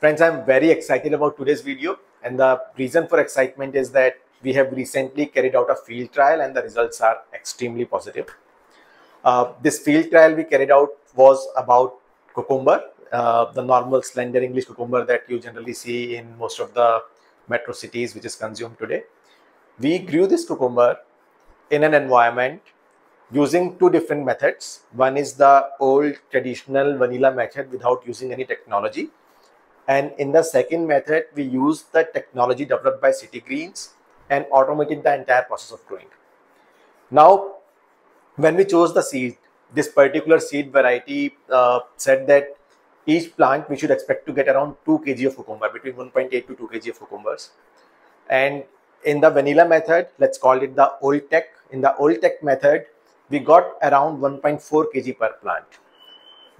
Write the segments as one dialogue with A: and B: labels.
A: Friends, I'm very excited about today's video and the reason for excitement is that we have recently carried out a field trial and the results are extremely positive. Uh, this field trial we carried out was about cucumber, uh, the normal slender English cucumber that you generally see in most of the metro cities which is consumed today. We grew this cucumber in an environment using two different methods. One is the old traditional vanilla method without using any technology and in the second method, we use the technology developed by City Greens and automated the entire process of growing. Now, when we chose the seed, this particular seed variety uh, said that each plant we should expect to get around 2 kg of cucumber, between 1.8 to 2 kg of cucumbers. And in the vanilla method, let's call it the old tech. In the old tech method, we got around 1.4 kg per plant.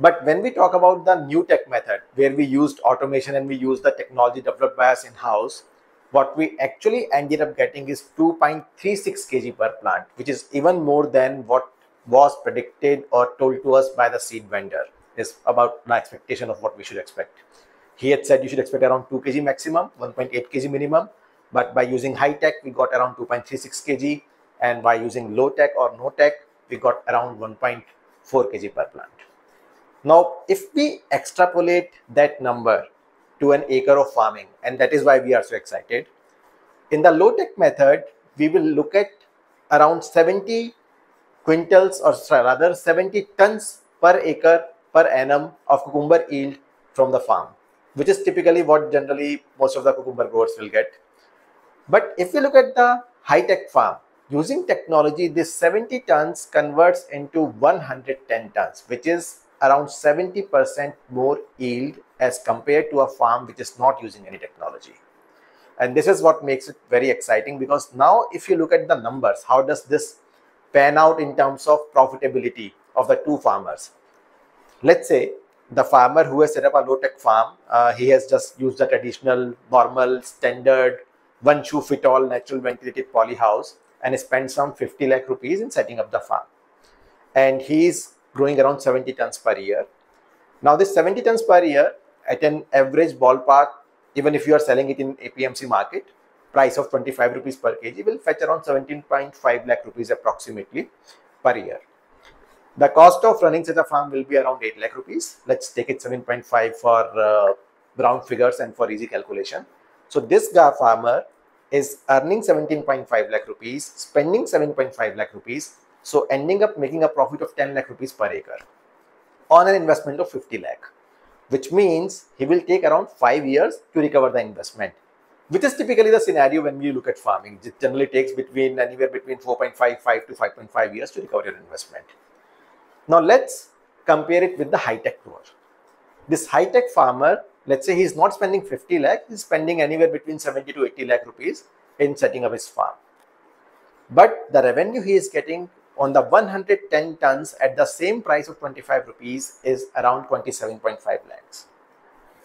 A: But when we talk about the new tech method, where we used automation and we used the technology developed by us in-house, what we actually ended up getting is 2.36 kg per plant, which is even more than what was predicted or told to us by the seed vendor is about my expectation of what we should expect. He had said you should expect around 2 kg maximum, 1.8 kg minimum, but by using high tech, we got around 2.36 kg, and by using low tech or no tech, we got around 1.4 kg per plant. Now, if we extrapolate that number to an acre of farming, and that is why we are so excited, in the low-tech method, we will look at around 70 quintals or rather 70 tons per acre per annum of cucumber yield from the farm, which is typically what generally most of the cucumber growers will get. But if you look at the high-tech farm, using technology, this 70 tons converts into 110 tons, which is around 70% more yield as compared to a farm which is not using any technology. And this is what makes it very exciting because now if you look at the numbers, how does this pan out in terms of profitability of the two farmers? Let's say the farmer who has set up a low-tech farm, uh, he has just used the traditional, normal, standard, one shoe fit all natural ventilated poly house and spent some 50 lakh rupees in setting up the farm. And he's growing around 70 tons per year. Now this 70 tons per year at an average ballpark, even if you are selling it in APMC market, price of 25 rupees per kg will fetch around 17.5 lakh rupees approximately per year. The cost of running such a farm will be around 8 lakh rupees. Let's take it 7.5 for uh, round figures and for easy calculation. So this guy farmer is earning 17.5 lakh rupees, spending 7.5 lakh rupees so ending up making a profit of 10 lakh rupees per acre on an investment of 50 lakh, which means he will take around five years to recover the investment, which is typically the scenario when we look at farming. It generally takes between anywhere between 4.55 to 5.5 years to recover your investment. Now let's compare it with the high-tech grower. This high-tech farmer, let's say he's not spending 50 lakh, he's spending anywhere between 70 to 80 lakh rupees in setting up his farm. But the revenue he is getting on the 110 tons at the same price of 25 rupees is around 27.5 lakhs.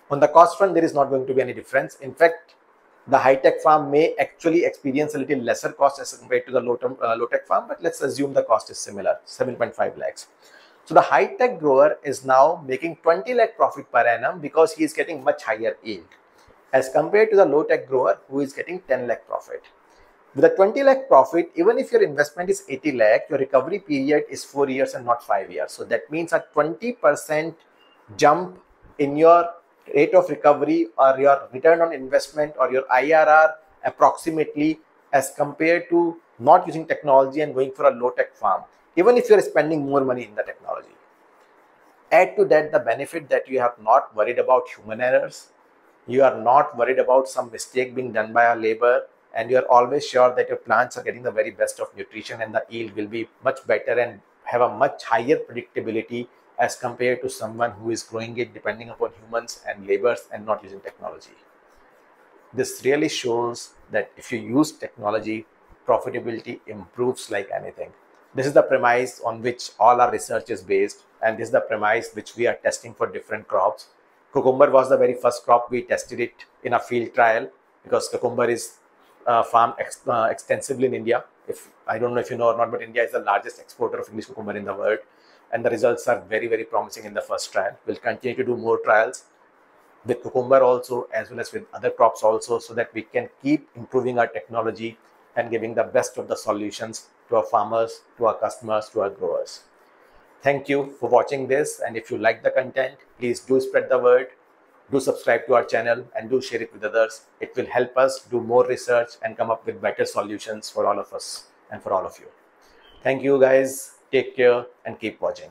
A: On the cost front, there is not going to be any difference. In fact, the high-tech farm may actually experience a little lesser cost as compared to the uh, low-tech farm, but let's assume the cost is similar, 7.5 lakhs. So the high-tech grower is now making 20 lakh profit per annum because he is getting much higher yield as compared to the low-tech grower who is getting 10 lakh profit. With a 20 lakh profit, even if your investment is 80 lakh, your recovery period is 4 years and not 5 years. So that means a 20% jump in your rate of recovery or your return on investment or your IRR approximately as compared to not using technology and going for a low tech farm, even if you're spending more money in the technology. Add to that the benefit that you have not worried about human errors, you are not worried about some mistake being done by a labor, and you're always sure that your plants are getting the very best of nutrition and the yield will be much better and have a much higher predictability as compared to someone who is growing it depending upon humans and labors and not using technology. This really shows that if you use technology, profitability improves like anything. This is the premise on which all our research is based and this is the premise which we are testing for different crops. Cucumber was the very first crop we tested it in a field trial because cucumber is uh, farm ex uh, extensively in India. If I don't know if you know or not, but India is the largest exporter of English cucumber in the world, and the results are very very promising in the first trial. We'll continue to do more trials. with cucumber also as well as with other crops also so that we can keep improving our technology and giving the best of the solutions to our farmers, to our customers, to our growers. Thank you for watching this and if you like the content, please do spread the word, do subscribe to our channel and do share it with others. It will help us do more research and come up with better solutions for all of us and for all of you. Thank you guys. Take care and keep watching.